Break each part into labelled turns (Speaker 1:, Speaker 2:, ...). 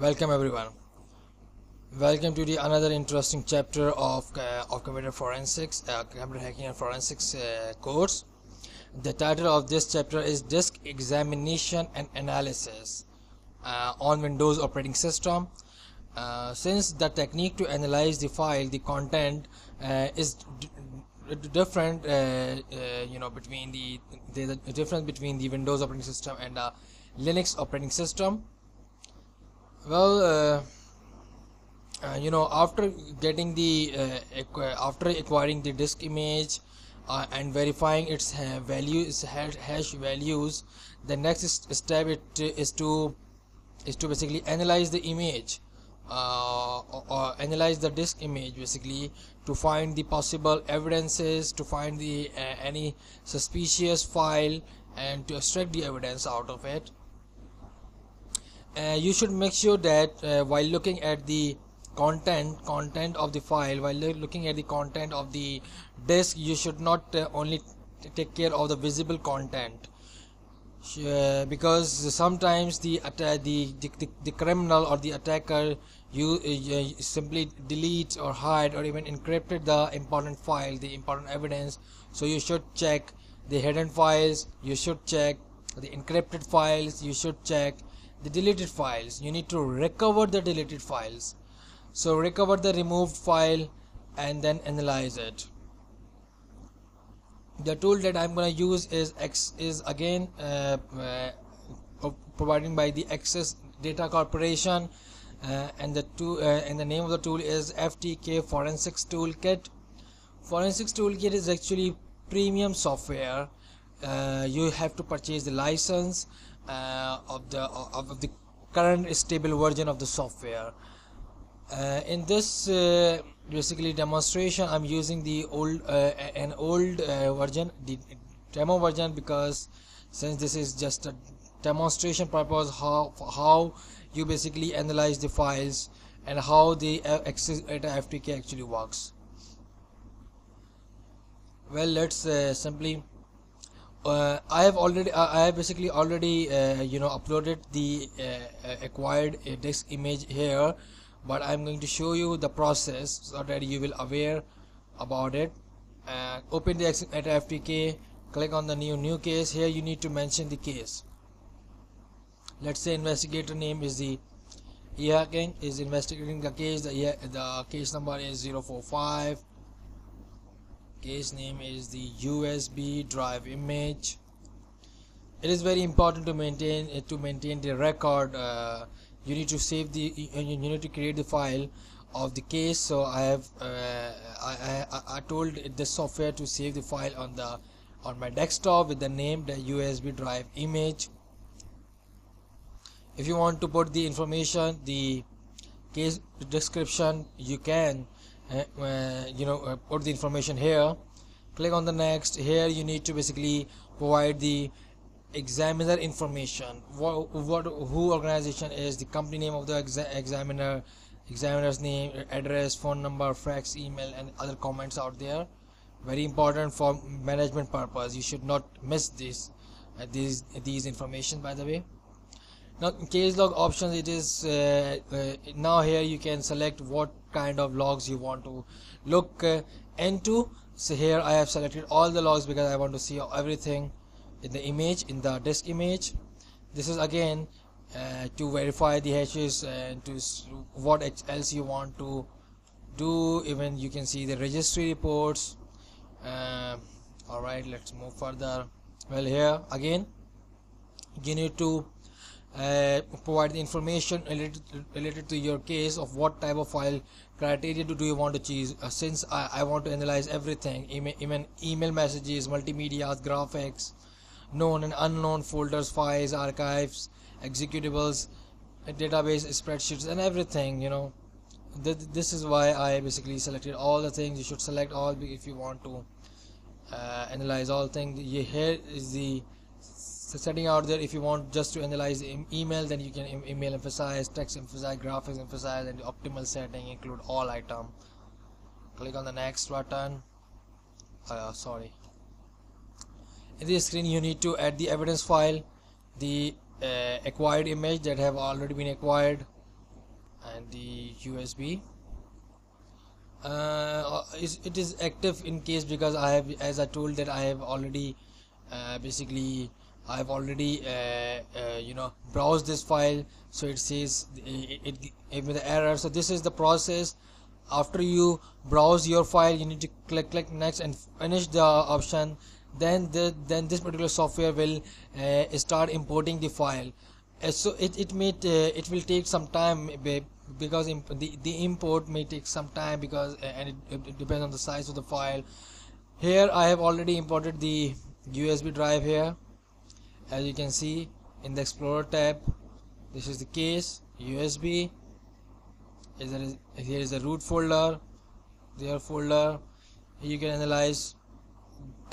Speaker 1: Welcome everyone. Welcome to the another interesting chapter of uh, of computer forensics, uh, computer hacking and forensics uh, course. The title of this chapter is Disk Examination and Analysis uh, on Windows operating system. Uh, since the technique to analyze the file, the content uh, is different, you know, between the difference between the Windows operating system and the Linux operating system well uh, uh, you know after getting the uh, after acquiring the disk image uh, and verifying its uh, values hash, hash values the next step it is to is to basically analyze the image uh, or, analyze the disk image basically to find the possible evidences to find the any suspicious file and to extract the evidence out of it uh, you should make sure that uh, while looking at the content content of the file while looking at the content of the disk you should not uh, only take care of the visible content. Uh, because sometimes the, the, the, the criminal or the attacker you uh, simply delete or hide or even encrypted the important file the important evidence. So you should check the hidden files you should check the encrypted files you should check the deleted files. You need to recover the deleted files. So recover the removed file and then analyze it. The tool that i'm going to use is x is again uh, uh, providing by the access data corporation uh, and the tool uh, and the name of the tool is ftk forensics toolkit. Forensics toolkit is actually premium software. Uh, you have to purchase the license uh, of the of the current stable version of the software. Uh, in this uh, basically demonstration i'm using the old uh, an old uh, version the demo version because since this is just a demonstration purpose how how you basically analyze the files and how the access ftk actually works. Well let's simply uh, I have already uh, I have basically already uh, you know uploaded the uh, uh, acquired uh, disk image here but I'm going to show you the process so that you will aware about it. Open the FTK click on the new new case. Here you need to mention the case. Let's say investigator name is the e-hacking is investigating the case. The, the case number is 045 case name is the USB drive image. It is very important to maintain uh, to maintain the record uh, you need to save the you need to create the file of the case. So I have uh, I, I, I told the software to save the file on the on my desktop with the name the USB drive image. If you want to put the information the case description you can you know uh, put the information here click on the next. Here you need to basically provide the examiner information. What, what who organization is the company name of the exa- examiner examiner's name address phone number fax email and other comments out there. Very important for management purpose. You should not miss this uh, these these information by the way now case log options it is uh, uh, now here you can select what kind of logs you want to look uh, into. So here i have selected all the logs because i want to see everything in the image in the disk image. This is again uh, to verify the hashes and to what else you want to do. Even you can see the registry reports. Uh, all right let's move further. Well here again you need to uh, provide the information related to, related to your case of what type of file criteria do, you want to choose? Uh, since I, I want to analyze everything email, even email messages multimedia graphics known and unknown folders files archives executables uh, database spreadsheets and everything you know. Th- this is why I basically selected all the things you should select all if you want to uh, analyze all things. Here is the setting out there. If you want just to analyze email then you can email emphasize text emphasize graphics emphasize and the optimal setting include all item. Click on the next button. Uh, sorry. In this screen you need to add the evidence file the uh, acquired image that have already been acquired and the USB uh, it is active in case because I have as I told that I have already uh, basically I have already uh, uh, you know browsed this file. So it says it, it with the error. So this is the process. After you browse your file you need to click click next and finish the option. Then the then this particular software will uh, start importing the file. Uh, so it, it may uh, it will take some time because the, the import may take some time because uh, and it, it, depends on the size of the file. Here I have already imported the USB drive here as you can see in the Explorer tab this is the case USB here is the root folder their folder. You can analyze.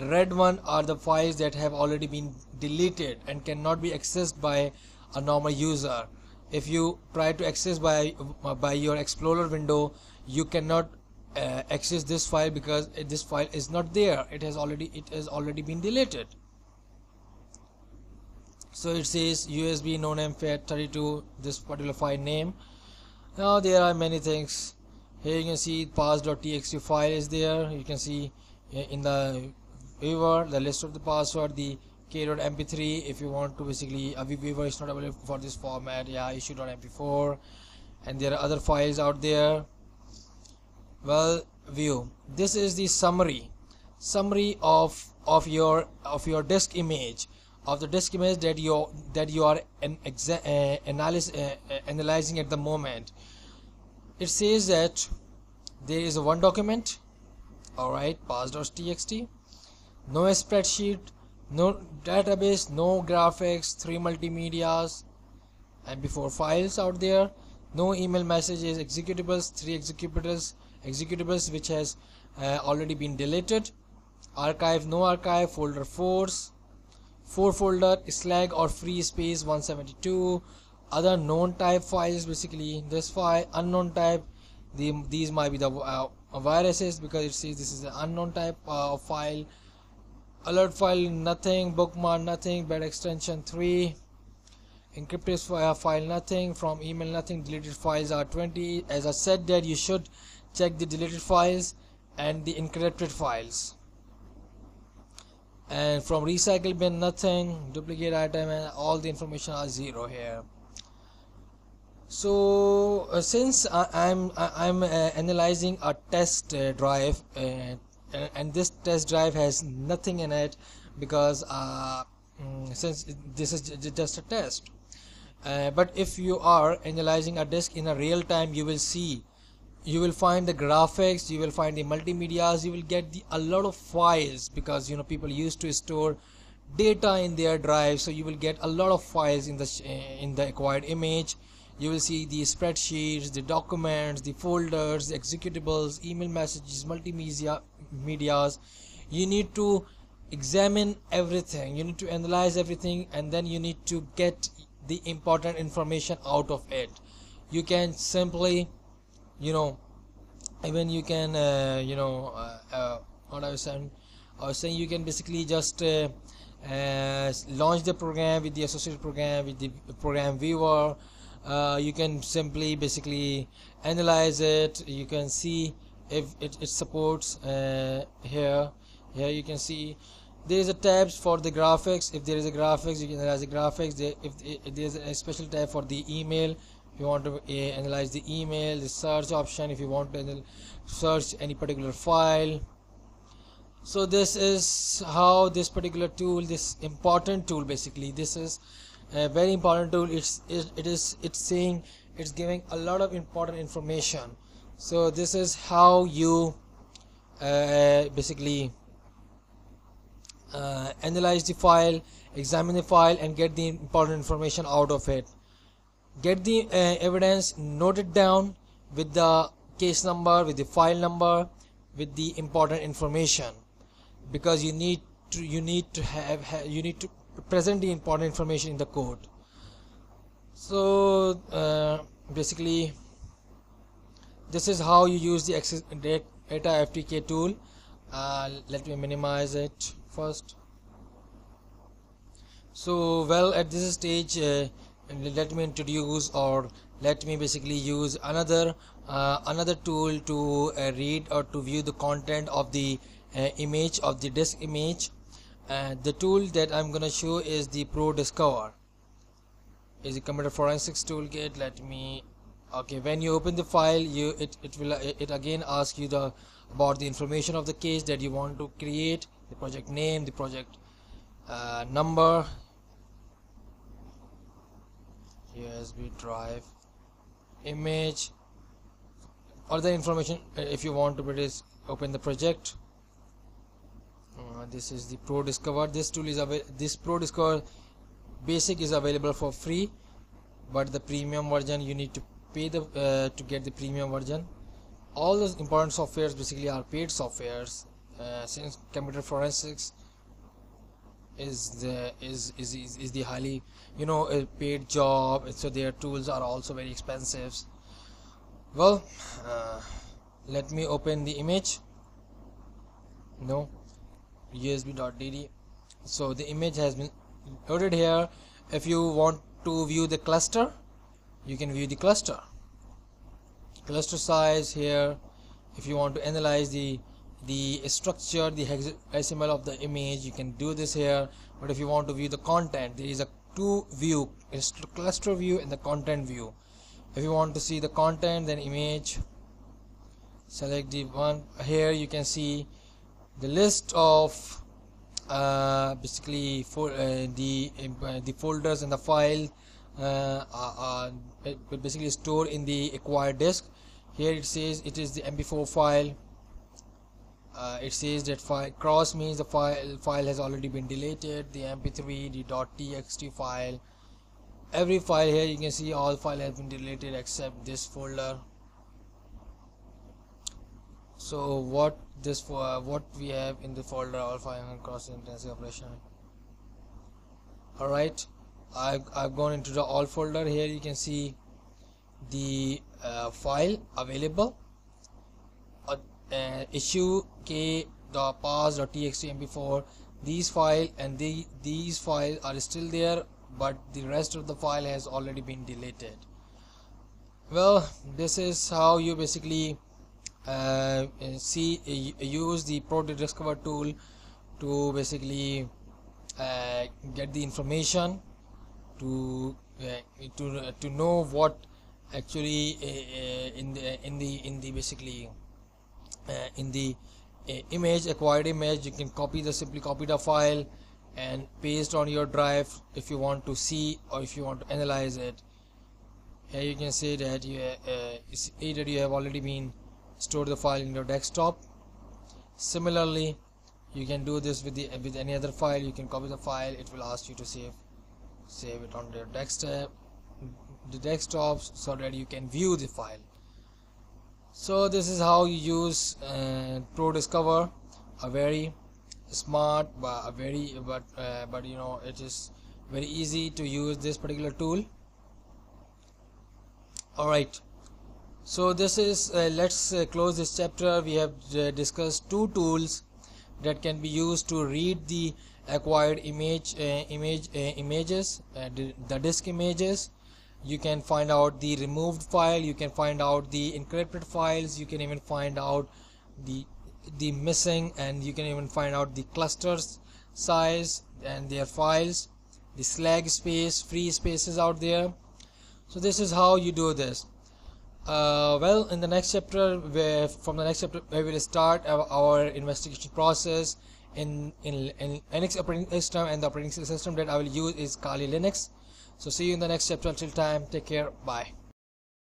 Speaker 1: Red one are the files that have already been deleted and cannot be accessed by a normal user. If you try to access by by your explorer window you cannot uh, access this file because this file is not there. It has already it has already been deleted so it says usb no name FAT32 this particular file name. Now there are many things. Here you can see pass.txt file is there. You can see eh, in the viewer the list of the password the k.mp3 if you want to basically a viewer is not available for this format yeah issue.mp4 and there are other files out there. Well view this is the summary. Summary of of your of your disk image of the disk image that you that you are an exa uh, uh, uh, analyzing at the moment. It says that there is one document alright pass.txt no spreadsheet no database no graphics three multimedias and before files out there no email messages executables three executables executables which has uh, already been deleted archive no archive folder force 4 folder slack or free space 172 other known type files basically this file unknown type the, these might be the uh, viruses because it says this is an unknown type uh, of file. Alert file nothing. Bookmark nothing. Bad extension 3 encrypted file nothing. From email nothing. Deleted files are 20 as I said that you should check the deleted files and the encrypted files and from recycle bin nothing. Duplicate item and all the information are zero here. So uh, since I, am I'm, I'm uh, analyzing a test uh, drive uh, and this test drive has nothing in it because uh, mm, since this is just a test. Uh, but if you are analyzing a disk in a real time you will see you will find the graphics you will find the multimedias you will get the, a lot of files because you know people used to store data in their drive so you will get a lot of files in the eh, in the acquired image. You will see the spreadsheets the documents the folders the executables email messages multimedia medias. You need to examine everything. You need to analyze everything and then you need to get the important information out of it. You can simply you know even you can uh, you know uh, uh, what I was saying I was saying you can basically just uh, launch the program with the associated program with the program viewer. You can simply basically analyze it. You can see if it, it supports here. Here you can see there is a tabs for the graphics. If there is a graphics you can analyze the graphics. If there is a special tab for the email if you want to uh, analyze the email the search option if you want to search any particular file. So this is how this particular tool this important tool basically this is a very important tool. It's it, it is it's saying it's giving a lot of important information. So this is how you uh, basically uh, analyze the file examine the file and get the important information out of it get the uh, evidence noted down with the case number with the file number with the important information. Because you need to you need to have, have you need to present the important information in the code so uh, basically this is how you use the access data ftk tool. Uh, let me minimize it first. So well at this stage uh, let me introduce or let me basically use another uh, another tool to uh, read or to view the content of the uh, image of the disk image. The tool that I'm gonna show is the ProDiscover. Is a computer forensics toolkit? Let me okay when you open the file you it, it will it again ask you the about the information of the case that you want to create the project name the project uh, number USB drive image other information uh, if you want to produce open the project. Uh, this is the ProDiscover. This tool is available this ProDiscover basic is available for free but the premium version you need to pay the uh, to get the premium version. All those important softwares basically are paid softwares. Uh, since computer forensics is the is, is is is the highly you know a paid job so their tools are also very expensive. Well uh, let me open the image. No usb.dd so the image has been loaded here. If you want to view the cluster you can view the cluster. Cluster size here. If you want to analyze the the structure the HTML of the image you can do this here. But if you want to view the content there is a two view cluster view and the content view. If you want to see the content then image select the one here you can see the list of uh, basically for uh, the uh, the folders and the file uh, basically stored in the acquired disk. Here it says it is the mp4 file uh, it says that file cross means the file file has already been deleted the mp3 the .txt file. Every file here you can see all file has been deleted except this folder. So what this for uh, what we have in the folder all file and cross intensive operation. All right I've, I've gone into the all folder here. You can see the uh, file available uh, issue k dot dot txt mp4 these file and the these files are still there but the rest of the file has already been deleted. Well this is how you basically uh, see uh, use the ProDiscover tool to basically uh, get the information to uh, to to know what actually uh, uh, in the in the in the basically in the image acquired image you can copy the simply copy the file and paste on your drive if you want to see or if you want to analyze it. Here you can see that you uh, either you have already been stored the file in your desktop. Similarly you can do this with the with any other file. You can copy the file. It will ask you to save save it on your desktop the desktops so that you can view the file so this is how you use uh, ProDiscover a very smart but a very but uh, but you know it is very easy to use this particular tool. All right so this is uh, let's uh, close this chapter. We have uh, discussed two tools that can be used to read the acquired image uh, image uh, images the, the disk images you can find out the removed file you can find out the encrypted files you can even find out the the missing and you can even find out the clusters size and their files the slack space free spaces out there. So this is how you do this. Uh, well in the next chapter where from the next chapter we will start our, our investigation process. In, in in Linux operating system and the operating system that I will use is Kali Linux so see you in the next chapter. Until time take care. Bye